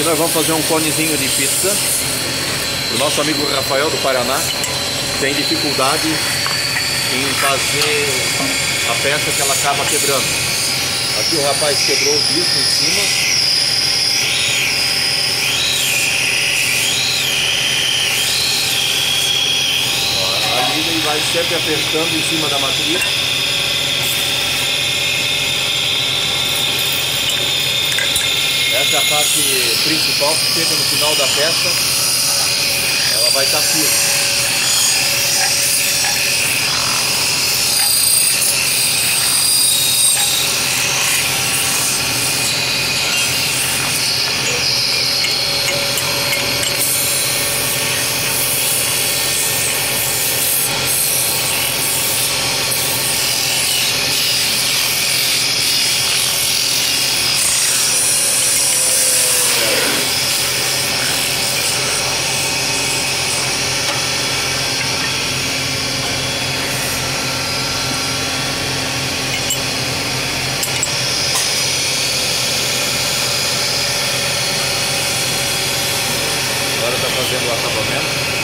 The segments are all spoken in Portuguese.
Aqui nós vamos fazer um conezinho de pizza. O nosso amigo Rafael do Paraná tem dificuldade em fazer a peça que ela acaba quebrando. Aqui o rapaz quebrou o disco em cima. Ali ele vai sempre apertando em cima da matriz. É a parte principal que chega no final da peça. Ela vai estar firme. Está fazendo o acabamento.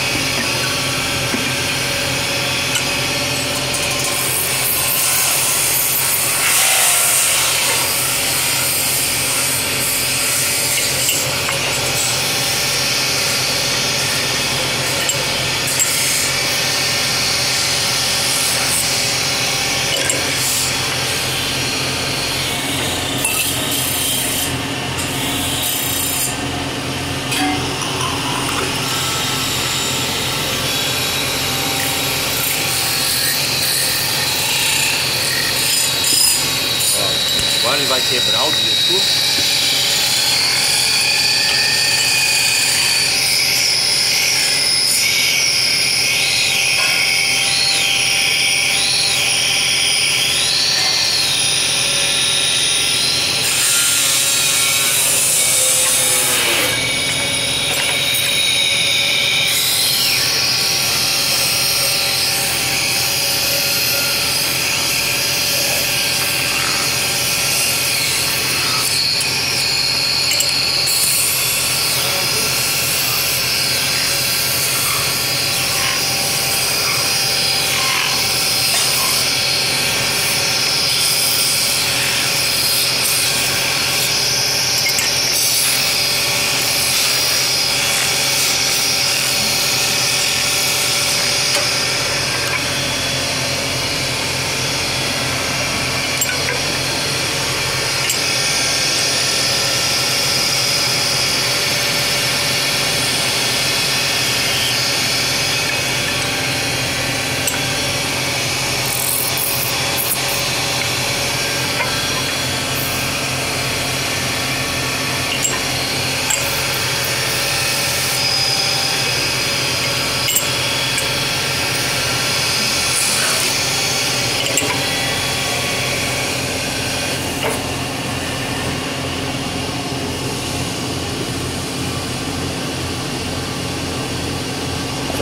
Vai quebrar o disco.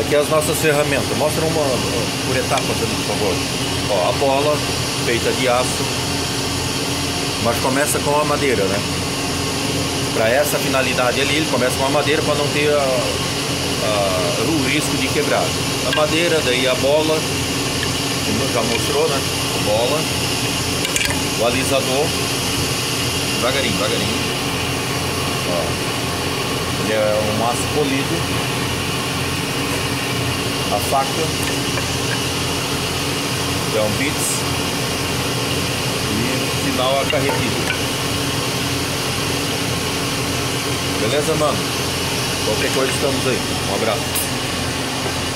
Aqui as nossas ferramentas. Mostra uma por etapas ali, por favor. Ó, a bola feita de aço, mas começa com a madeira, né? Para essa finalidade ali, ele começa com a madeira para não ter a, a, o risco de quebrar. A madeira, daí a bola, já mostrou, né? A bola, o alisador, devagarinho, devagarinho. Ó. Ele é um aço polido a faca, é um bits e no final a carretilha. Beleza, mano? Qualquer coisa estamos aí. Um abraço.